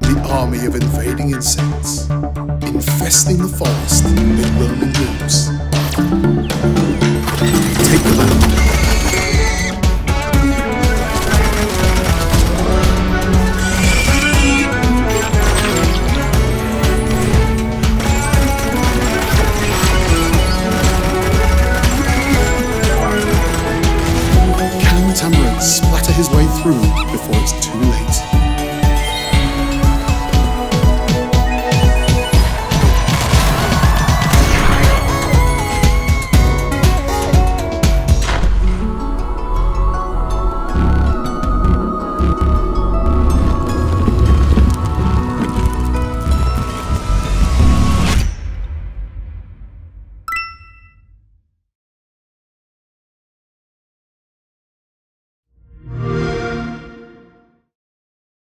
The army of invading insects, infesting the forest with roaming wolves. his way through before it's too late.